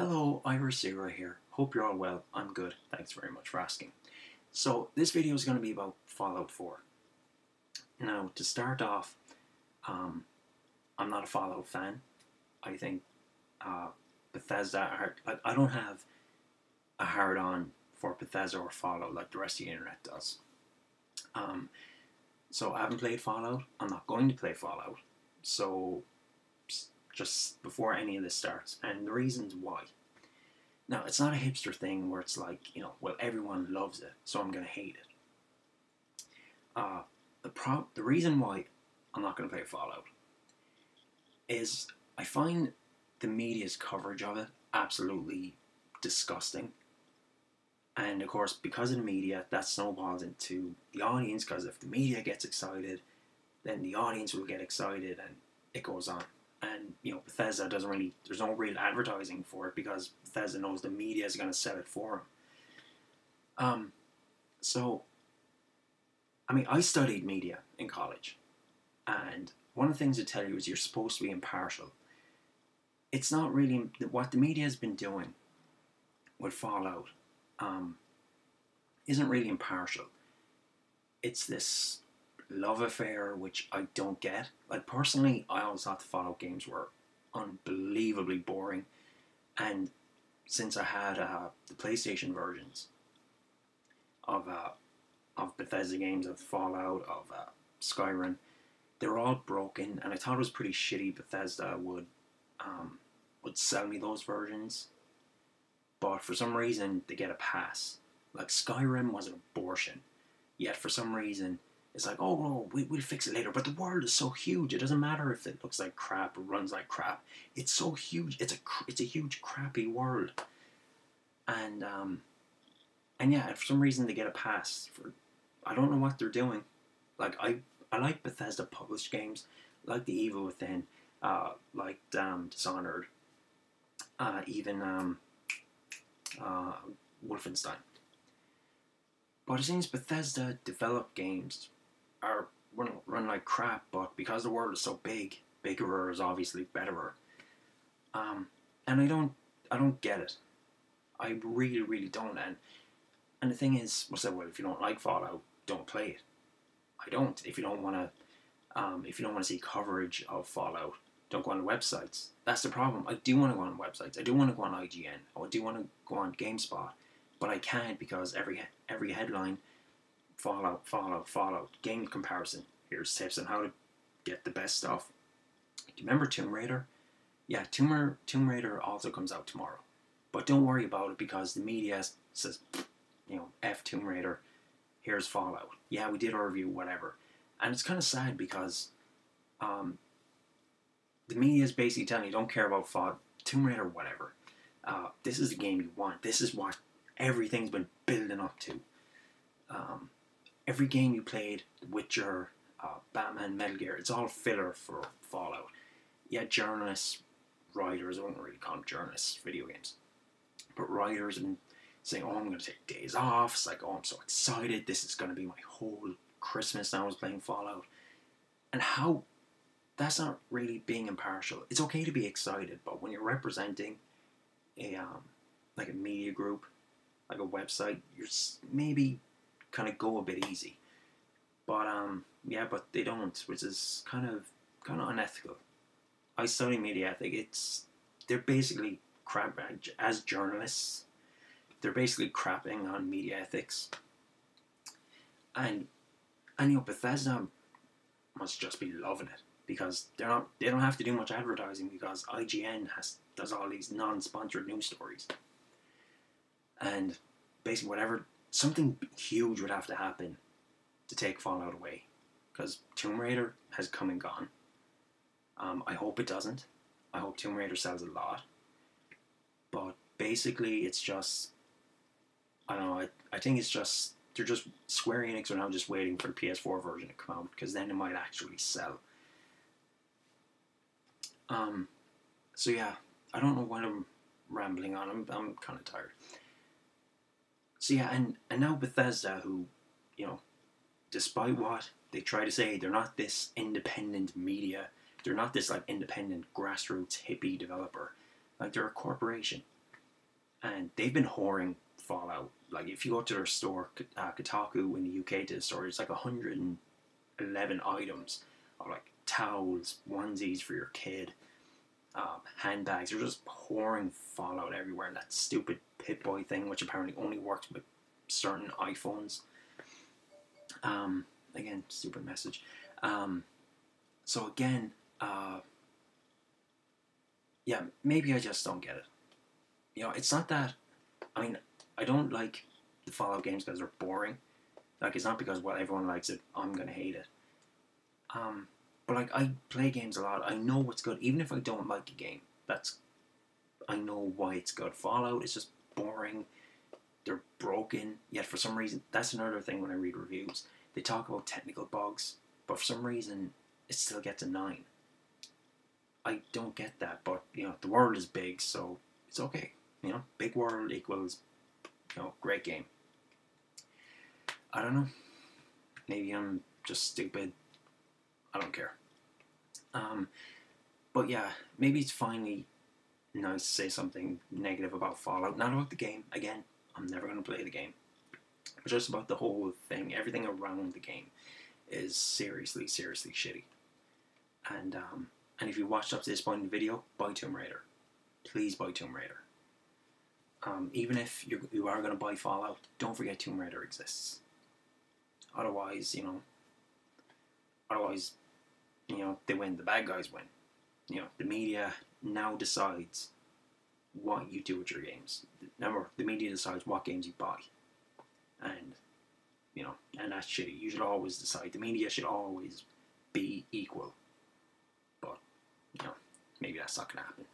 Hello, Irish Xero here. Hope you're all well. I'm good. Thanks very much for asking. So, this video is going to be about Fallout 4. Now, to start off, um, I'm not a Fallout fan. I think uh, Bethesda, I, I don't have a hard on for Bethesda or Fallout like the rest of the internet does. Um, so, I haven't played Fallout. I'm not going to play Fallout. So, just before any of this starts, and the reasons why. Now, it's not a hipster thing where it's like, you know, well, everyone loves it, so I'm going to hate it. Uh, the pro- the reason why I'm not going to play Fallout is I find the media's coverage of it absolutely disgusting. And of course, because of the media, that snowballs into the audience. Because if the media gets excited, then the audience will get excited, and it goes on and you know Bethesda doesn't really there's no real advertising for it because Bethesda knows the media is going to sell it for them. Um, so I mean, I studied media in college, and one of the things they tell you is you're supposed to be impartial. It's not really what the media has been doing with Fallout. Um, isn't really impartial. It's this love affair, which I don't get. Like personally, I always thought the Fallout games were unbelievably boring, and since I had uh, the PlayStation versions of uh, of Bethesda games, of Fallout, of uh, Skyrim, they were all broken, and I thought it was pretty shitty. Bethesda would um, would sell me those versions, but for some reason they get a pass. Like Skyrim was an abortion, yet for some reason it's like, oh, no, we, we'll fix it later. But the world is so huge; it doesn't matter if it looks like crap or runs like crap. It's so huge. It's a it's a huge crappy world, and um, and yeah, for some reason they get a pass for. I don't know what they're doing. Like I I like Bethesda published games, like The Evil Within, uh, like um, Dishonored, uh, even um, uh, Wolfenstein. But it seems Bethesda developed games are run, run like crap, but because the world is so big, bigger is obviously betterer. Um, and I don't, I don't get it. I really, really don't. And and the thing is, what's that? Well, if you don't like Fallout, don't play it. I don't. If you don't want to, um, if you don't want to see coverage of Fallout, don't go on the websites. That's the problem. I do want to go on websites. I do want to go on IGN. I do want to go on GameSpot, but I can't because every every headline Fallout, Fallout, Fallout, game comparison. Here's tips on how to get the best stuff. Do you remember Tomb Raider? Yeah, Tomb, Tomb Raider also comes out tomorrow. But don't worry about it because the media says, you know, F Tomb Raider, here's Fallout. Yeah, we did our review, whatever. And it's kind of sad because um, the media is basically telling you don't care about Fallout, Tomb Raider, whatever. Uh, this is the game you want. This is what everything's been building up to. Um, every game you played, Witcher, uh, Batman, Metal Gear, it's all filler for Fallout. Yeah, journalists, writers, I wouldn't really call them journalists, video games, but writers been saying, oh, I'm going to take days off. It's like, oh, I'm so excited. This is going to be my whole Christmas now I was playing Fallout. And how that's not really being impartial. It's okay to be excited, but when you're representing a um, like a media group, like a website, you're maybe kind of go a bit easy. But um, yeah, but they don't, which is kind of kind of unethical. I study media ethics. It's they're basically crap as journalists. They're basically crapping on media ethics. And and you know Bethesda must just be loving it because they're not they don't have to do much advertising because IGN has does all these non-sponsored news stories. And basically whatever something huge would have to happen to take Fallout away. Because Tomb Raider has come and gone. Um, I hope it doesn't. I hope Tomb Raider sells a lot. But basically, it's just. I don't know. I, I think it's just. They're just. Square Enix are now just waiting for the PS4 version to come out because then it might actually sell. Um, so yeah, I don't know what I'm rambling on. I'm, I'm kind of tired. So yeah, and, and now Bethesda, who, you know, despite what they try to say, they're not this independent media. They're not this like independent grassroots hippie developer. Like they're a corporation. and they've been whoring Fallout. Like if you go to their store, uh, Kotaku in the UK to the store, it's like 111 items of like towels, onesies for your kid, um, handbags. They're just pouring Fallout everywhere, that stupid Pip-Boy thing, which apparently only works with certain iPhones. Um, again, stupid message. Um, so again, uh, yeah, maybe I just don't get it. You know, it's not that. I mean, I don't like the Fallout games because they're boring. Like, it's not because well everyone likes it. I'm gonna hate it. Um, but like, I play games a lot. I know what's good, even if I don't like a game. That's I know why it's good. Fallout is just boring. They're broken. Yet for some reason, that's another thing when I read reviews. They talk about technical bugs, but for some reason, it still gets a nine. I don't get that, but you know, the world is big, so it's okay. You know, big world equals, you know, great game. I don't know. Maybe I'm just stupid. I don't care. Um, but yeah, maybe it's finally nice to say something negative about Fallout. Not about the game. Again, I'm never going to play the game. But just about the whole thing. Everything around the game is seriously, seriously shitty. And um, and if you watched up to this point in the video, buy Tomb Raider. Please buy Tomb Raider. Um, even if you you are going to buy Fallout, don't forget Tomb Raider exists. Otherwise, you know. Otherwise, you know, they win. The bad guys win. You know, the media now decides what you do with your games. Remember, the media decides what games you buy, and you know, and that's shitty. You should always decide. The media should always be equal. But you know, maybe that's not gonna happen.